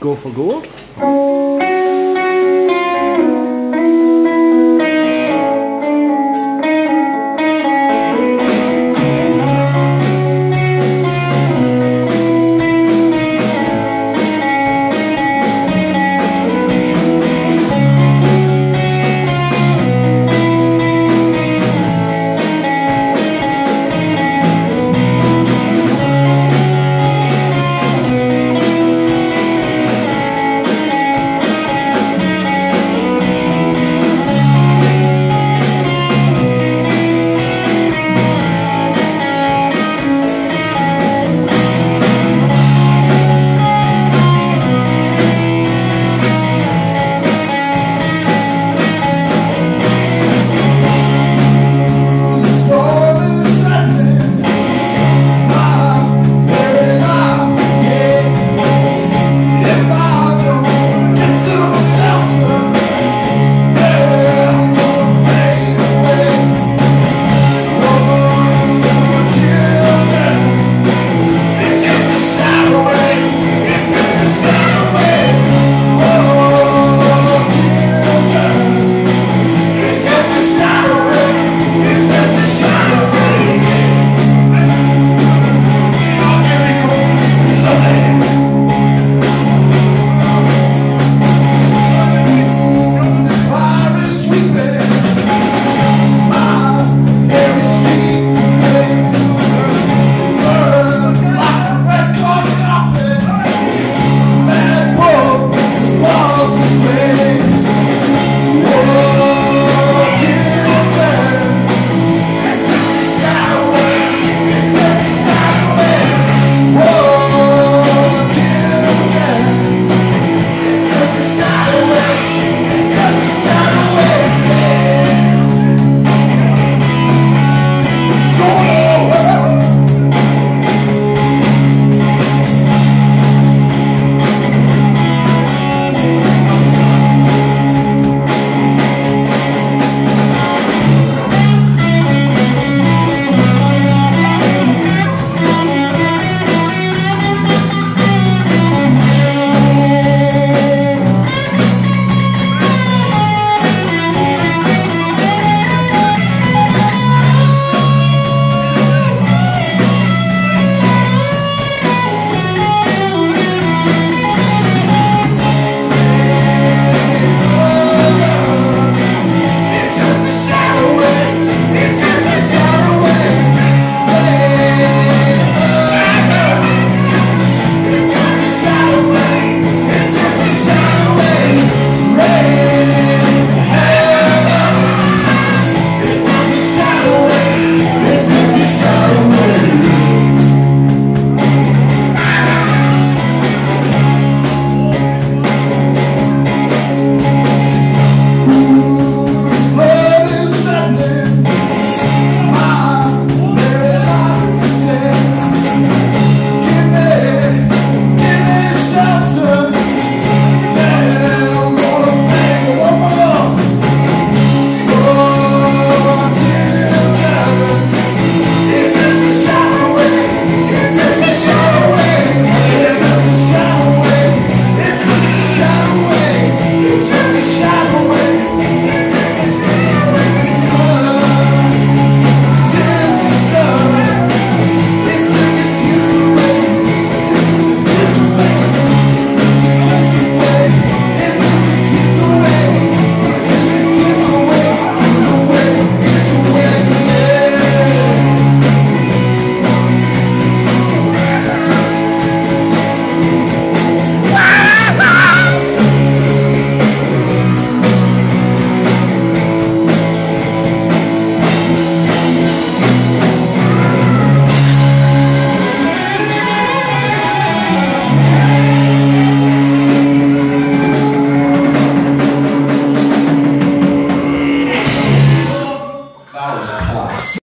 go for gold.